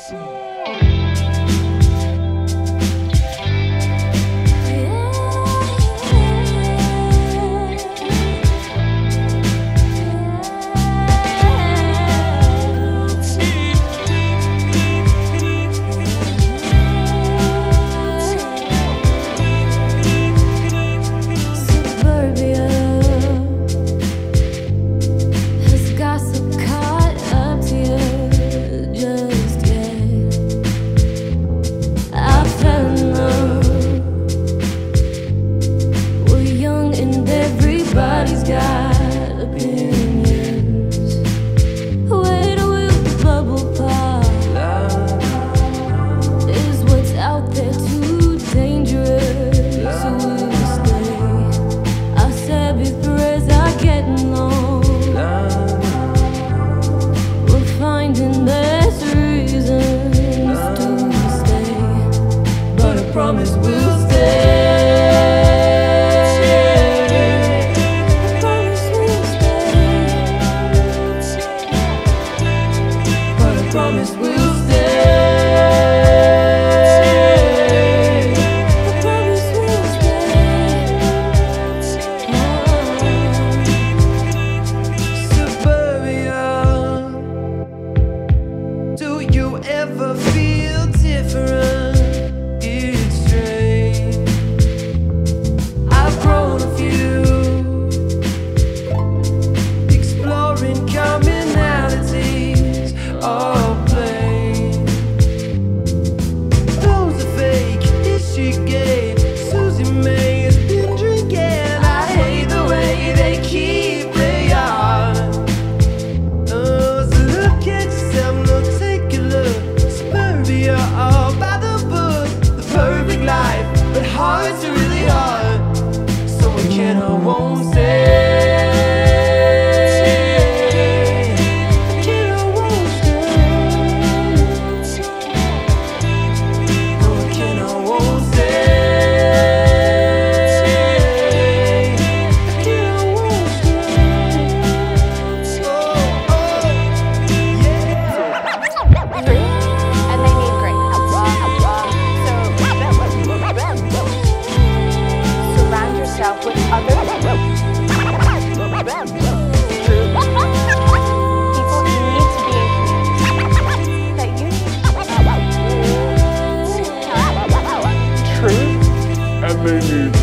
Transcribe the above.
Suburbia promise will Oh, by the book, the perfect life, but hearts are really hard. So I can, I won't say. baby